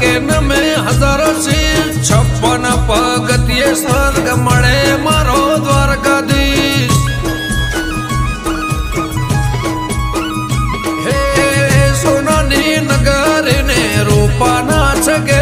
can મે હજાર સિંહ છપ્પન પગતિએ સ્વર્ગ મળે મારો દ્વારકાધીશ હે સોનાની નગરીને રૂપાના છગે